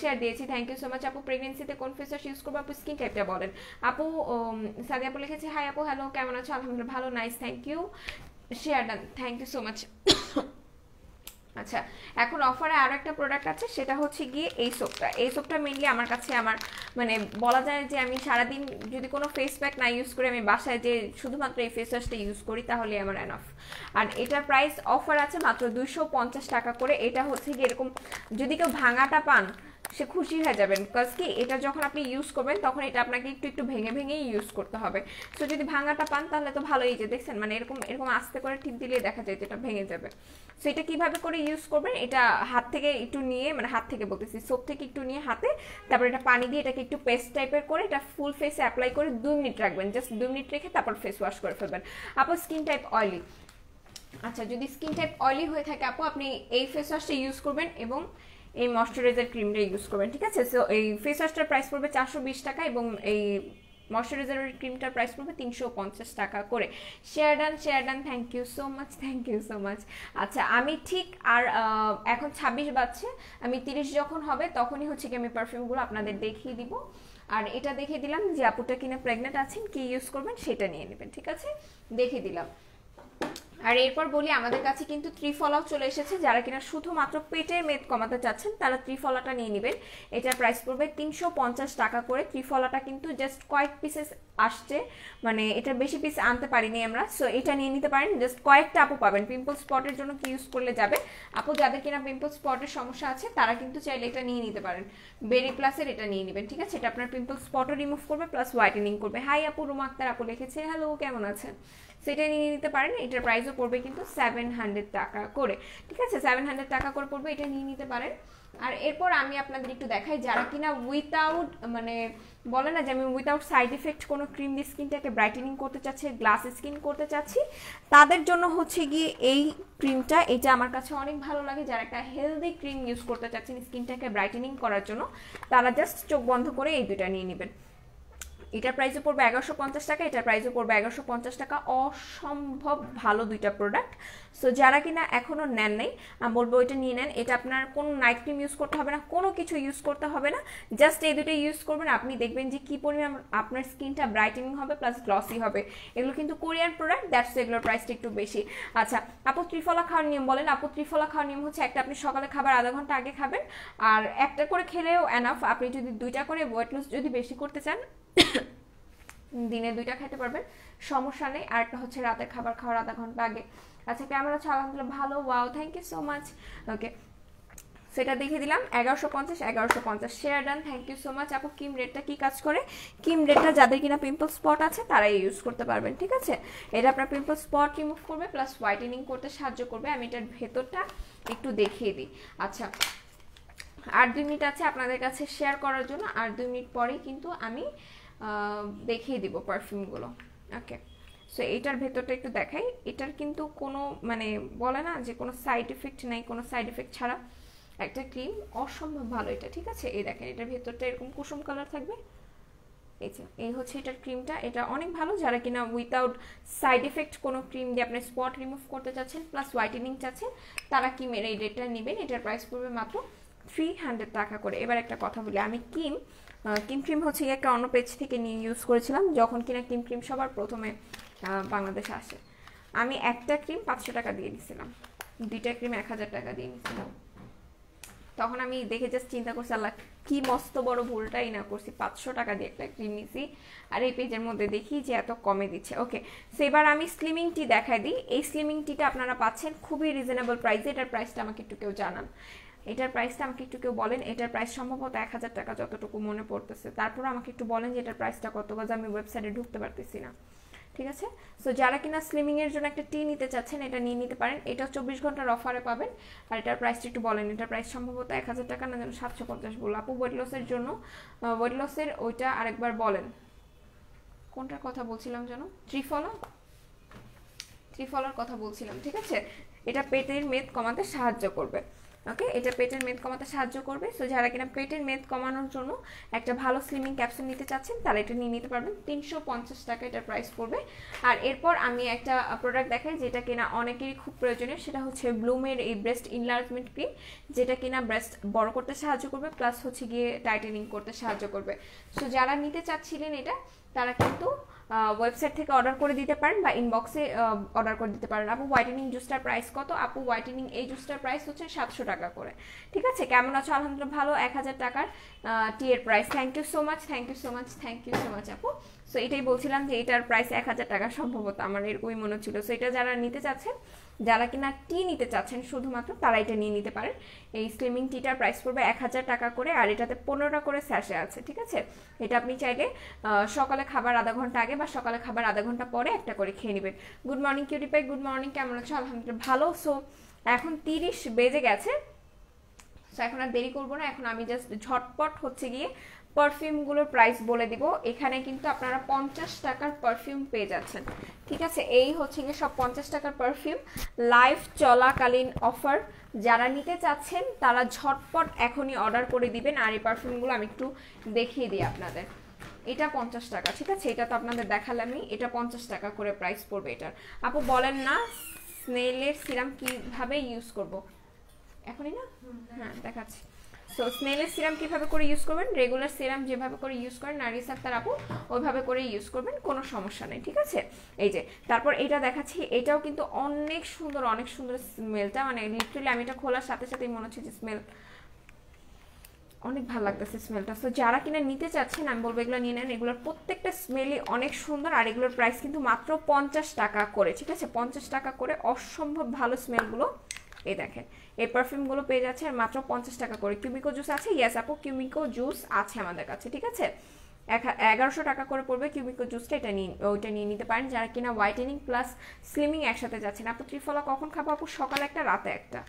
শেয়ার দিয়েছি। থ্যাংক ইউ সো মাচ আপু প্রেগনেন্সিতে কোন ফেস ওয়াশ ইউজ করব? আপু স্কিন টাইপটা বলেন। আপু সাদি আপু লিখেছে হাই আপু হ্যালো কেমন আছো? আলহামদুলিল্লাহ, ভালো nice thank you share done thank you so much আচ্ছা এখন অফারে আরও একটা প্রোডাক্ট আছে, সেটা হচ্ছে গিয়ে এই সোপটা এই সোপটা মেনলি আমার কাছে আমার মানে বলা যায় যে আমি সারাদিন যদি কোনো ফেস প্যাক না ইউজ করে, আমি বাসায় যে শুধুমাত্র এই ফেস ওয়াশটা ইউজ করি, তাহলে আমার অ্যানফ আর এটার প্রাইস অফার আছে মাত্র দুশো টাকা করে। এটা হচ্ছে গিয়ে এরকম, যদি কেউ ভাঙাটা পান সে খুশি হয়ে যাবেন। বিকজ কি, এটা যখন আপনি ইউজ করবেন, তখন এটা আপনাকে একটু একটু ভেঙে, ভেঙেই ইউজ করতে হবে। সো যদি ভাঙাটা পান, তাহলে তো ভালোই যে, দেখছেন মানে এরকম এরকম আস্তে করে টিপ দিলে দেখা যায় যে, এটা ভেঙে যাবে। সো এটা কীভাবে করে ইউজ করবেন, এটা হাত থেকে একটু নিয়ে মানে হাত থেকে বলতেছি, সোপ থেকে একটু নিয়ে হাতে, তারপর এটা পানি দিয়ে এটাকে একটু পেস্ট টাইপের করে, এটা ফুল ফেসে অ্যাপ্লাই করে দুই মিনিট রাখবেন। জাস্ট দুই মিনিট রেখে তারপর ফেস ওয়াশ করে ফেলবেন। আপু স্কিন টাইপ অয়েলি আচ্ছা যদি স্কিন টাইপ অয়েলি হয়ে থাকে, আপু, আপনি এই ফেস ওয়াশটা ইউজ করবেন এবং এই ময়শ্চারাইজার ক্রিমটা ইউজ করবেন, ঠিক আছে? সো এই ফেস ওয়াশটার প্রাইস পড়বে চারশো বিশ টাকা এবং এই ময়শ্চারাইজারের ক্রিমটার প্রাইস পড়বে তিনশো পঞ্চাশ টাকা করে। Share done share done thank you so much thank you so much আচ্ছা আমি ঠিক আর এখন ছাব্বিশ বাজছে, আমি তিরিশ যখন হবে তখনই হচ্ছে কি আমি পারফিউমগুলো আপনাদের দেখিয়ে দিব। আর এটা দেখে দিলাম যে আপুটা কিনা প্রেগনেন্ট আছেন, কি ইউজ করবেন সেটা নিয়ে নেবেন, ঠিক আছে? দেখে দিলাম। আর এরপর বলি, আমাদের কাছে কিন্তু ত্রিফলাও চলে এসেছে, যারা কিনা শুধুমাত্র পেটের মেদ কমাতে চাচ্ছেন, তারা ত্রিফলাটা নিয়ে নেবেন। এটার প্রাইস পড়বে তিনশো পঞ্চাশ টাকা করে। ত্রিফলাটা কিন্তু জাস্ট কয়েক পিসেস আসছে মানে এটা বেশি পিস আনতে পারিনি আমরা সো এটা নিয়ে নিতে পারেন। জাস্ট কয়েকটা আপু পাবেন। পিম্পল স্পটের জন্য কি ইউজ করলে যাবে? আপু, যাদের কিনা পিম্পল স্পটের সমস্যা আছে, তারা কিন্তু চাইলে এটা নিয়ে নিতে পারেন। বেরি প্লাসের এটা নিয়ে নেবেন, ঠিক আছে? এটা আপনার পিম্পল স্পটও রিমুভ করবে প্লাস হোয়াইটেনিং করবে। হাই আপু, রুমা আক্তার আপু লিখেছে হ্যালো কেমন আছেন? সেটা নিয়ে নিতে পারেন, এটার প্রাইসও পড়বে কিন্তু সেভেন হান্ড্রেড টাকা করে। ঠিক আছে? সেভেন হান্ড্রেড টাকা করে পড়বে, এটা নিয়ে নিতে পারেন। আর এরপর আমি আপনাদের একটু দেখাই, যারা কিনা উইথাউট মানে বলে না যে আমি উইথাউট সাইড ইফেক্ট কোনো ক্রিম দিয়ে স্কিনটাকে ব্রাইটেনিং করতে চাচ্ছি গ্লাস স্কিন করতে চাচ্ছি, তাদের জন্য হচ্ছে গিয়ে এই ক্রিমটা এটা আমার কাছে অনেক ভালো লাগে। যারা একটা হেলদি ক্রিম ইউজ করতে চাচ্ছেন স্কিনটাকে ব্রাইটেনিং করার জন্য, তারা জাস্ট চোখ বন্ধ করে এই দুটা নিয়ে নেবেন। এটার প্রাইসও পড়বে এগারোশো পঞ্চাশ টাকা এটার প্রাইসও পড়বে এগারোশো পঞ্চাশ টাকা। অসম্ভব ভালো দুইটা প্রোডাক্ট সো যারা কিনা এখনও নেন নেই, আমি বলব ওইটা নিয়ে নেন। এটা আপনার কোনো নাইট ক্রিম ইউজ করতে হবে না, কোনো কিছু ইউজ করতে হবে না। জাস্ট এই দুটো ইউজ করবেন, আপনি দেখবেন যে কী পরিমাণ আপনার স্কিনটা ব্রাইটেনিং হবে প্লাস গ্লসি হবে। এগুলো কিন্তু কোরিয়ান প্রোডাক্ট দ্যাটস এগুলোর প্রাইসটা একটু বেশি। আচ্ছা আপু ত্রিফলা খাওয়ার নিয়ম বলেন। আপু ত্রিফলা খাওয়ার নিয়ম হচ্ছে একটা আপনি সকালে খাবার আধা ঘণ্টা আগে খাবেন, আর একটা করে খেলেও এনাফ আপনি যদি দুইটা করে ওয়েট লস যদি বেশি করতে চান দিনে দুইটা খেতে পারবেন। সমস্যা নেই। আর একটা হচ্ছে রাতের খাবার খাওয়ার আধা ঘণ্টা আগে। আচ্ছা ক্যামেরা আছে আলহামদুলিল্লাহ ভালো। Wow thank you so much okay সেটা দেখে দিলাম। এগারোশো পঞ্চাশ এগারোশো পঞ্চাশ। Share done thank you so much আপু কিম রেটটা কি কাজ করে? কিম রেটটা যাদের কিনা পিম্পল স্পট আছে, তারাই ইউজ করতে পারবেন, ঠিক আছে? এটা আপনার পিম্পল স্পট রিমুভ করবে প্লাস হোয়াইটেনিং করতে সাহায্য করবে। আমি এটার ভেতরটা একটু দেখিয়ে দিই। আচ্ছা আর দুই মিনিট আছে আপনাদের কাছে শেয়ার করার জন্য। আর দুই মিনিট পরেই কিন্তু আমি দেখিয়ে দিব পারফিউমগুলো ওকে সো এটার ভেতরটা একটু দেখাই। এটার কিন্তু কোনো মানে বলে না যে কোনো সাইড এফেক্ট নেই, কোনো সাইড এফেক্ট ছাড়া একটা ক্রিম অসম্ভব ভালো এটা, ঠিক আছে? এই দেখেন, এটার ভেতরটা এরকম কুসুম কালার থাকবে। এই হচ্ছে এটার ক্রিমটা এটা অনেক ভালো, যারা কিনা উইথাউট সাইড এফেক্ট কোনো ক্রিম দিয়ে আপনি স্পট রিমুভ করতে চাচ্ছেন প্লাস হোয়াইটেনিং চাচ্ছেন, তারা কিমের এই রেটটা নেবেন। এটার প্রাইস পড়বে মাত্র থ্রি টাকা করে। এবার একটা কথা বলি, আমি কিম কিম ক্রিম হচ্ছে একটা অন্য পেজ থেকে নিয়ে ইউজ করেছিলাম, যখন কিনা কিম ক্রিম সবার প্রথমে বাংলাদেশে আসে। আমি একটা ক্রিম পাঁচশো টাকা দিয়ে দিয়েছিলাম দুইটা ক্রিম এক হাজার টাকা দিয়ে নিয়েছিলাম তখন আমি দেখে জাস্ট চিন্তা করছি, আল্লাহ, কি মস্ত বড় ভুলটাই না করছি। পাঁচশো টাকা দিয়ে একটা ক্রিম নিছি আর এই পেজের মধ্যে দেখি যে এত কমে দিচ্ছে। ওকে সেবার আমি স্লিমিং টি দেখাই দিই। এই স্লিমিং টিটা আপনারা পাচ্ছেন খুবই রিজনেবল প্রাইসে এটার প্রাইসটা আমাকে একটু কেউ জানান। এটার প্রাইসটা আমাকে একটু কেউ বলেন, এটার প্রাইস সম্ভবত এক হাজার টাকা যতটুকু মনে পড়তেছে। তারপর আমাকে একটু বলেন যে এটার প্রাইসটা কত কাজ আমি ওয়েবসাইটে ঢুকতে পারতেছি না। ঠিক আছে? সো যারা কিনা স্লিমিং এর জন্য একটা টি নিতে চাচ্ছেন, এটা নিয়ে নিতে পারেন। এটা চব্বিশ ঘণ্টার অফারে পাবেন। আর এটার প্রাইসটা একটু বলেন। এটার প্রাইস সম্ভবত এক হাজার টাকা না যেন সাতশো পঞ্চাশ বলল। আপু ওয়েট লসের জন্য ওয়েট লসের ওইটা আরেকবার বলেন। কোনটার কথা বলছিলাম যেন? ত্রিফলা? ত্রিফলার কথা বলছিলাম, ঠিক আছে? এটা পেটের মেদ কমাতে সাহায্য করবে। ওকে এটা পেটের মেদ কমাতে সাহায্য করবে। সো যারা কিনা পেটের মেদ কমানোর জন্য একটা ভালো স্লিমিং ক্যাপসুল নিতে চাচ্ছেন, তারা এটা নিয়ে নিতে পারবেন। তিনশো পঞ্চাশ টাকা এটার প্রাইস পড়বে। আর এরপর আমি একটা প্রোডাক্ট দেখাই যেটা কিনা অনেকেরই খুব প্রয়োজনীয়। সেটা হচ্ছে ব্লুমের এই ব্রেস্ট ইনলার্জমেন্ট ক্রিম যেটা কিনা ব্রেস্ট বড় করতে সাহায্য করবে প্লাস হচ্ছে গিয়ে টাইটেনিং করতে সাহায্য করবে। সো যারা নিতে চাচ্ছিলেন এটা, তারা কিন্তু ওয়েবসাইট থেকে অর্ডার করে দিতে পারেন বা ইনবক্সে অর্ডার করে দিতে পারেন। আপু হোয়াইটেনিং জুসটার প্রাইস কত? আপু হোয়াইটেনিং এই জুসটার প্রাইস হচ্ছে সাতশো টাকা করে। ঠিক আছে? কেমন আছো? আলহামদুলিল্লাহ ভালো, এক হাজার টাকার টি এর price thank you so much thank you so much thank you so much আপু। সো এটাই বলছিলাম যে, এটার প্রাইস এক হাজার টাকা সম্ভবত আমার এরকমই মনে ছিল সো এটা যারা নিতে চাচ্ছেন যারা কিনা টি নিতে চাচ্ছেন, শুধুমাত্র তারা এটা নিয়ে নিতে পারেন। এই স্লিমিং টিটার প্রাইস পড়বে এক হাজার টাকা করে, আর এটাতে পনেরোটা করে স্যাশে আছে, ঠিক আছে? এটা আপনি চাইলে সকালে খাবার আধা ঘণ্টা আগে বা সকালে খাবার আধা ঘণ্টা পরে একটা করে খেয়ে নেবেন। গুড মর্নিং কিউরিপাই গুড মর্নিং কেমন আছো আলহামদুলিল্লাহ ভালো। সো এখন তিরিশ বেজে গেছে। সো এখন আর দেরি করব না, এখন আমি জাস্ট ঝটপট হচ্ছে গিয়ে পারফিউমগুলোর প্রাইস বলে দিব। এখানে কিন্তু আপনারা পঞ্চাশ টাকার পারফিউম পেয়ে যাচ্ছেন। ঠিক আছে? এই হচ্ছে গিয়ে সব পঞ্চাশ টাকার পারফিউম লাইভ চলাকালীন অফার যারা নিতে চাচ্ছেন, তারা ঝটপট এখনই অর্ডার করে দিবেন। আর এই পারফিউমগুলো আমি একটু দেখিয়ে দিই আপনাদের। এটা পঞ্চাশ টাকা, ঠিক আছে? এটা তো আপনাদের দেখালামই। এটা পঞ্চাশ টাকা করে প্রাইস পড়বে এটার। আপু, বলেন না, স্নেলের সিরাম কীভাবে ইউজ করব? এখনই না? হ্যাঁ দেখাচ্ছি। সো স্নেলের সিরাম কীভাবে করে ইউজ করবেন? রেগুলার সিরাম যেভাবে করে ইউজ করেন নারিস আক্তার আপু, ওইভাবে করে ইউজ করবেন, কোনো সমস্যা নেই, ঠিক আছে? এই যে, তারপর এটা দেখাচ্ছি, এটাও কিন্তু অনেক সুন্দর অনেক সুন্দর স্মেলটা মানে লিটারালি আমি এটা খোলার সাথে সাথেই মনে হচ্ছে যে স্মেল অনেক ভালো লাগতেছে স্মেলটা সো যারা কিনা নিতে চাচ্ছেন, আমি বলব এগুলো নিয়ে নেন, এগুলোর প্রত্যেকটা স্মেলই অনেক সুন্দর, আর এগুলোর প্রাইস কিন্তু মাত্র পঞ্চাশ টাকা করে, ঠিক আছে? পঞ্চাশ টাকা করে অসম্ভব ভালো স্মেলগুলো এই দেখেন। এই পারফিউমগুলো পেয়ে যাচ্ছে আর মাত্র পঞ্চাশ টাকা করে। কিউমিকো জুস আছে? ইয়েস আপু কিউমিকো জুস আছে আমাদের কাছে, ঠিক আছে? এগারোশো টাকা করে পড়বে কিউমিকো জুসটা এটা নিয়ে, ওইটা নিয়ে নিতে পারেন। যারা কিনা হোয়াইটেনিং প্লাস স্লিমিং একসাথে যাচ্ছেন, আপু, ত্রিফলা কখন খাব? আপু, সকালে একটা, রাতে একটা।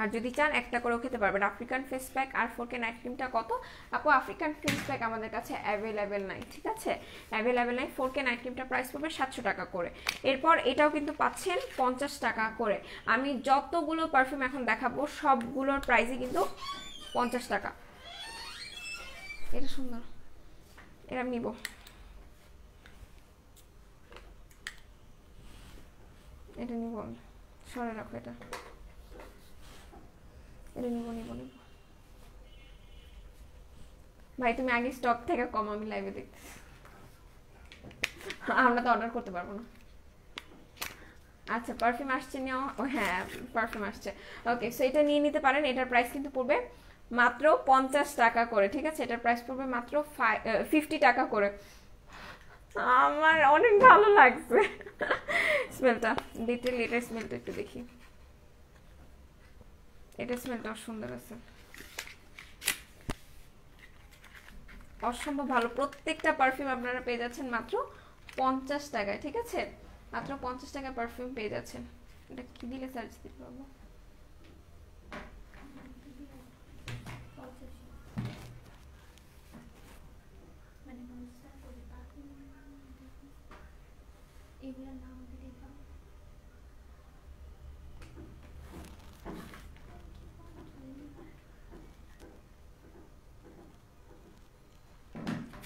আর যদি চান, একটা করেও খেতে পারবেন। আফ্রিকান ফেস প্যাক আর ফোরকে নাইট ক্রিমটা কত? আপু আফ্রিকান ফেস প্যাক আমাদের কাছে অ্যাভেলেবেল নাই, ঠিক আছে? অ্যাভেলেবেল নাই ফোরকে নাইট ক্রিমটা প্রাইস পড়বে সাতশো টাকা করে। এরপর এটাও কিন্তু পাচ্ছেন পঞ্চাশ টাকা করে। আমি যতগুলো পারফিউম এখন দেখাবো, সবগুলোর প্রাইসই কিন্তু পঞ্চাশ টাকা। এটা সুন্দর। এটা আমি নিব। এটা নিব। সরে রাখো এটা। এটা নিব নিব নিব। ভাই, তুমি আগে স্টক থেকে কম, আমি লাইভে দেখতেছি। আমরা তো অর্ডার করতে পারব না। আচ্ছা পারফিউম আসছে নেওয়া। ও হ্যাঁ পারফিউম আসছে। ওকে সো এটা নিয়ে নিতে পারেন। এটার প্রাইস কিন্তু পড়বে মাত্র পঞ্চাশ টাকা করে, ঠিক আছে? এটার প্রাইস পড়বে মাত্র ফিফটি টাকা করে। আমার অনেক ভালো লাগছে। স্মেলটা ডিটেল এটার স্মেলটা একটু দেখি। এটা স্মেলটাও সুন্দর আছে। অসম্ভব ভালো। প্রত্যেকটা পারফিউম আপনারা পেয়ে যাচ্ছেন মাত্র পঞ্চাশ টাকায়, ঠিক আছে? মাত্র পঞ্চাশ টাকায় পারফিউম পেয়ে যাচ্ছেন। এটা কি দিলে সার্চ দিতে পারব? এগুলোর নাম দিলে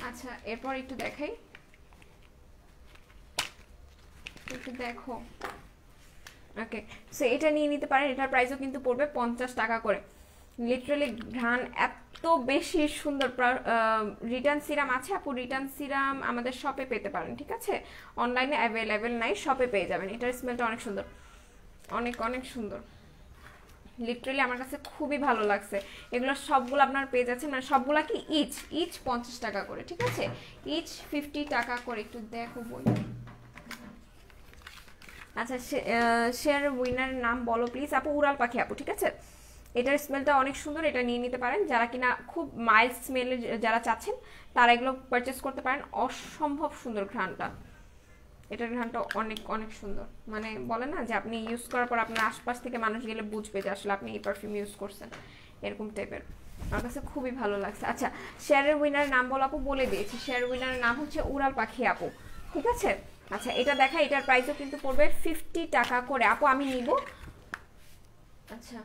আচ্ছা এরপর একটু দেখাই। একটু দেখো। ওকে সো এটা নিয়ে নিতে পারেন, এটার প্রাইসও কিন্তু পড়বে পঞ্চাশ টাকা করে। লিটারালি ঘ্রাণ এত বেশি সুন্দর রিটার্ন সিরাম আছে, আপু রিটার্ন সিরাম আমাদের শপে পেতে পারেন, ঠিক আছে? অনলাইনে অ্যাভেলেবেল নাই শপে পেয়ে যাবেন। এটার স্মেলটা অনেক সুন্দর। অনেক অনেক সুন্দর। লিটারালি আমার কাছে খুবই ভালো লাগছে। এগুলো সবগুলো আপনার পেয়ে যাচ্ছেন। মানে সবগুলা কি ইচ ইচ পঞ্চাশ টাকা করে, ঠিক আছে? ইচ ফিফটি টাকা করে, একটু দেখো বই। আচ্ছা শেয়ার উইনারের নাম বলো প্লিজ আপু, উড়াল পাখি আপু, ঠিক আছে? এটার স্মেলটা অনেক সুন্দর, এটা নিয়ে নিতে পারেন। যারা কিনা খুব মাইল্ড স্মেলের যারা চাচ্ছেন, তারা এগুলো পারচেস করতে পারেন। অসম্ভব সুন্দর ঘ্রাণটা। এটার ঘ্রাণটা অনেক অনেক সুন্দর। মানে বলে না যে আপনি ইউজ করার পর আপনার আশপাশ থেকে মানুষ গেলে বুঝবে যে আসলে আপনি এই পারফিউম ইউজ করছেন। এরকম টাইপের আমার কাছে খুবই ভালো লাগছে। আচ্ছা শেয়ারের উইনার নাম বল আপু, বলে দিয়েছি। শেয়ারের উইনারের নাম হচ্ছে উড়াল পাখি আপু। ঠিক আছে? আচ্ছা এটা দেখা এটার প্রাইসও কিন্তু পড়বে ফিফটি টাকা করে। আপু, আমি নিব। আচ্ছা।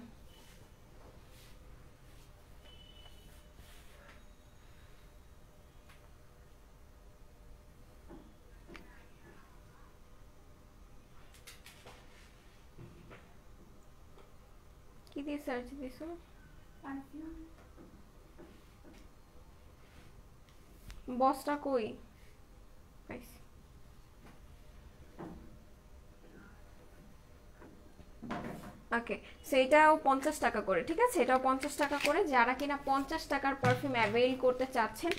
কি দিয়ে সার্চ দিছো বসটা কই ওকে সো এটাও পঞ্চাশ টাকা করে, ঠিক আছে? এটাও পঞ্চাশ টাকা করে। যারা কিনা পঞ্চাশ টাকার পারফিউম অ্যাভেল করতে চাচ্ছেন,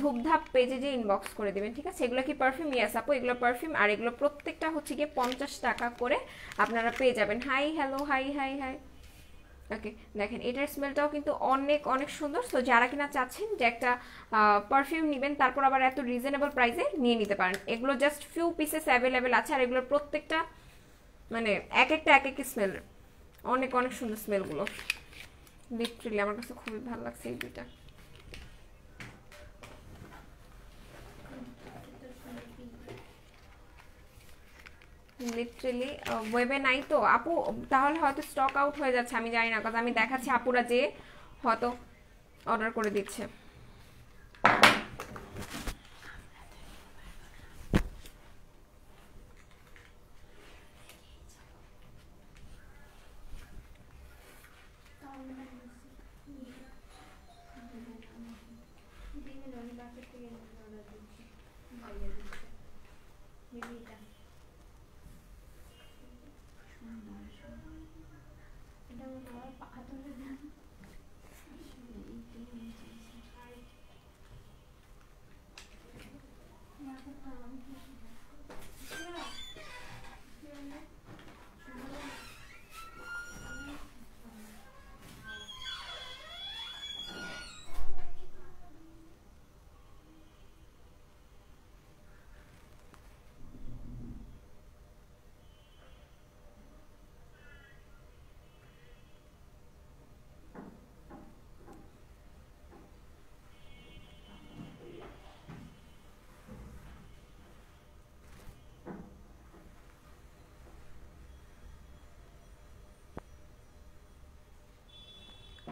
ধূপধাপ পেজে যে ইনবক্স করে দেবেন, ঠিক আছে? এগুলো কি পারফিউম ইয়াস আপু, এগুলো পারফিউম আর এগুলো প্রত্যেকটা হচ্ছে গিয়ে পঞ্চাশ টাকা করে আপনারা পেয়ে যাবেন। Hi hello hi hi hi okay দেখেন, এটার স্মেলটাও কিন্তু অনেক অনেক সুন্দর। সো যারা কিনা চাচ্ছেন যে একটা পারফিউম নেবেন, তারপর আবার এত রিজনেবল প্রাইসে নিয়ে নিতে পারেন। এগুলো জাস্ট ফিউ পিসেস অ্যাভেলেবেল আছে, আর এগুলোর প্রত্যেকটা মানে এক একটা, এক এক স্মেল অনেক অনেক সুন্দর স্মেলগুলো লিটারেলি আমার কাছে খুবই ভালো লাগছে এই দুইটা। লিটারেলি ওয়েবে নাই তো। আপু, তাহলে হয়তো স্টক আউট হয়ে যাচ্ছে, আমি জানি না কথা আমি দেখাচ্ছি আপুরা যে হয়তো অর্ডার করে দিচ্ছে।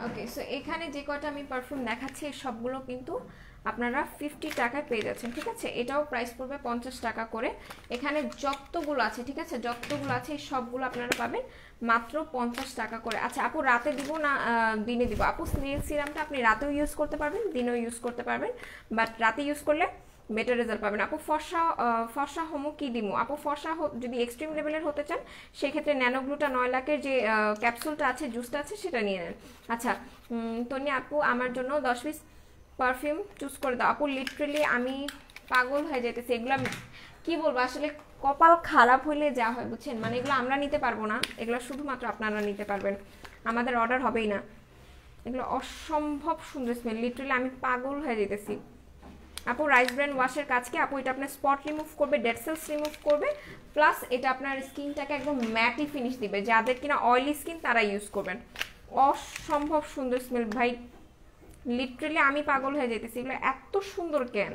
ওকে সো এখানে যে কটা আমি পারফিউম দেখাচ্ছি সবগুলো কিন্তু আপনারা ফিফটি টাকায় পেয়ে যাচ্ছেন, ঠিক আছে? এটাও প্রাইস পড়বে পঞ্চাশ টাকা করে। এখানে যতগুলো আছে, ঠিক আছে? যতগুলো আছে সবগুলো আপনারা পাবেন মাত্র পঞ্চাশ টাকা করে। আচ্ছা আপু, রাতে দিব না দিনে দিব? আপু স্নেল সিরামটা আপনি রাতেও ইউজ করতে পারবেন, দিনেও ইউজ করতে পারবেন বাট রাতে ইউজ করলে বেটার রেজাল্ট পাবেন। আপু ফর্সা ফর্সা হোমো কি দিমু? আপু ফর্সা যদি এক্সট্রিম লেভেলের হতে চান, সেক্ষেত্রে ন্যানোগ্লুটা নয় লাখের যে ক্যাপসুলটা আছে জুসটা আছে, সেটা নিয়ে নেন। আচ্ছা তনি আপু, আমার জন্য দশ পিস পারফিউম চুজ করে দাও। আপু লিটারেলি আমি পাগল হয়ে যেতেছি এগুলো কি বলব? আসলে কপাল খারাপ হলে যা হয়, বুঝছেন? মানে এগুলো আমরা নিতে পারব না। এগুলো শুধুমাত্র আপনারা নিতে পারবেন। আমাদের অর্ডার হবেই না। এগুলো অসম্ভব সুন্দর স্মেল লিটারালি আমি পাগল হয়ে যেতেছি আপু রাইস ব্র্যান্ড ওয়াশের কাজ কি আপু, এটা আপনার স্পট রিমুভ করবে ডেড সেলস রিমুভ করবে প্লাস এটা আপনার স্কিনটাকে একদম ম্যাটি ফিনিশ দিবে। যাদের কিনা অয়েলি স্কিন তারা ইউজ করবেন। অসম্ভব সুন্দর স্মেল ভাই লিটারেলি আমি পাগল হয়ে যেতেছি এগুলো এত সুন্দর কেন?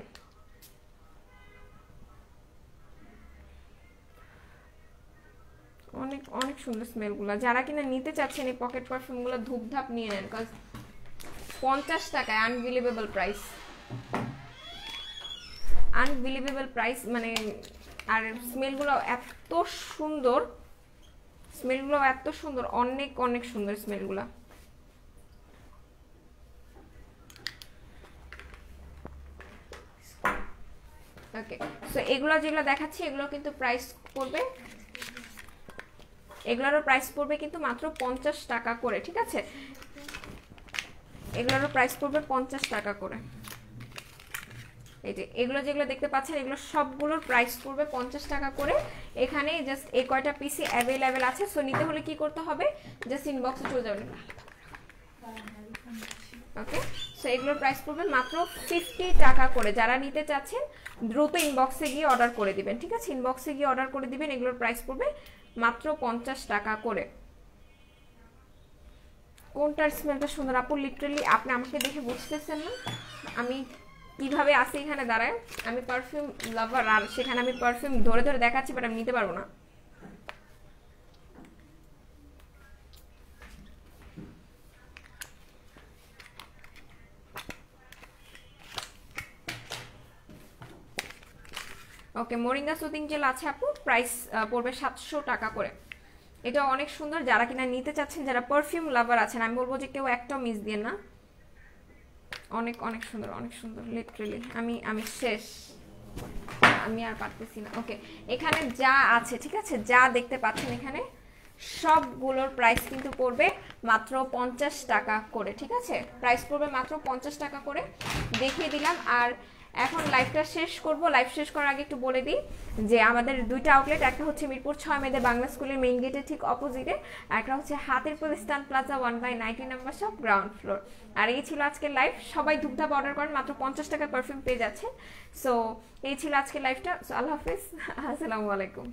অনেক অনেক সুন্দর স্মেলগুলো যারা কিনা নিতে চাচ্ছেন এই পকেট পারফিউমগুলো ধূপধাপ নিয়ে নেন কজ পঞ্চাশ টাকায় আনবিলিভেবল প্রাইস আনবিলিভেবল প্রাইস মানে আর স্মেলগুলো এত সুন্দর স্মেলগুলো এত সুন্দর, অনেক অনেক সুন্দর স্মেলগুলো ওকে সো এগুলো যেগুলো দেখাচ্ছি, এগুলো কিন্তু প্রাইস পড়বে, এগুলোরও প্রাইস পড়বে কিন্তু মাত্র পঞ্চাশ টাকা করে, ঠিক আছে? এগুলোরও প্রাইস পড়বে পঞ্চাশ টাকা করে। এই যে, এগুলো যেগুলো দেখতে পাচ্ছেন, এগুলো সবগুলোর প্রাইস পড়বে পঞ্চাশ টাকা করে। এখানে জাস্ট এই কয়টা পিসি অ্যাভেলেবেল আছে। সো নিতে হলে কি করতে হবে? জাস্ট ইনবক্সে চলে যাবেন। ওকে সো এগুলোর প্রাইস পড়বে মাত্র ফিফটি টাকা করে। যারা নিতে চাচ্ছেন, দ্রুত ইনবক্সে গিয়ে অর্ডার করে দিবেন। ঠিক আছে? ইনবক্সে গিয়ে অর্ডার করে দিবেন, এগুলোর প্রাইস পড়বে মাত্র পঞ্চাশ টাকা করে। কোনটার স্মেলটা সুন্দর? আপু লিটারালি আপনি আমাকে দেখে বুঝতেছেন না? আমি কীভাবে আসি এখানে? দাঁড়ায়। আমি পারফিউম লাভার আর সেখানে আমি পারফিউম ধরে ধরে দেখাচ্ছি বাট আমি নিতে পারব না। ওকে মোরিঙ্গা সুদিং জেল আছে আপু। প্রাইস পড়বে সাতশো টাকা করে। এটা অনেক সুন্দর। যারা কিনা নিতে চাচ্ছেন, যারা পারফিউম লাভার আছেন, আমি বলব যে কেউ একটাও মিস দিয়ে না। অনেক অনেক সুন্দর অনেক সুন্দর লিটারেলি আমি আমি শেষ। আমি আর পারতেছি না। ওকে এখানে যা আছে, ঠিক আছে? যা দেখতে পাচ্ছেন এখানে, সবগুলোর প্রাইস কিন্তু পড়বে মাত্র পঞ্চাশ টাকা করে, ঠিক আছে? প্রাইস পড়বে মাত্র পঞ্চাশ টাকা করে। দেখিয়ে দিলাম। আর এখন লাইভটা শেষ করব। লাইভ শেষ করার আগে একটু বলে দিই যে আমাদের দুইটা আউটলেট একটা হচ্ছে মিরপুর ছয় মেয়েদের বাংলা স্কুলের মেইন গেটের ঠিক অপোজিটে একটা হচ্ছে হাতের প্রতিষ্ঠান plaza one by ninety number সব গ্রাউন্ড ফ্লোর আর এই ছিল আজকের লাইভ সবাই ধূপধাপ অর্ডার করেন, মাত্র পঞ্চাশ টাকার পারফিউম পেয়ে যাচ্ছে। সো এই ছিল আজকের লাইভটা সো আল্লাহ হাফিজ। *laughs* আসসালামু আলাইকুম।